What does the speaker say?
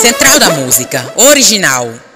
Central da Música, original.